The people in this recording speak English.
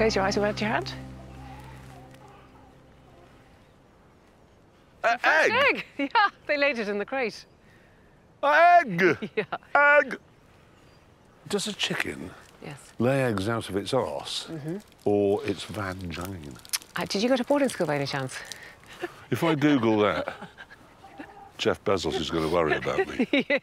Close your eyes and wet your hand. Uh, egg. Egg! Yeah, they laid it in the crate. Egg. Yeah. Egg. Does a chicken Yes. lay eggs out of its arse mm-hmm. or its vagina? Uh, did you go to boarding school by any chance? If I Google that, Jeff Bezos is going to worry about me.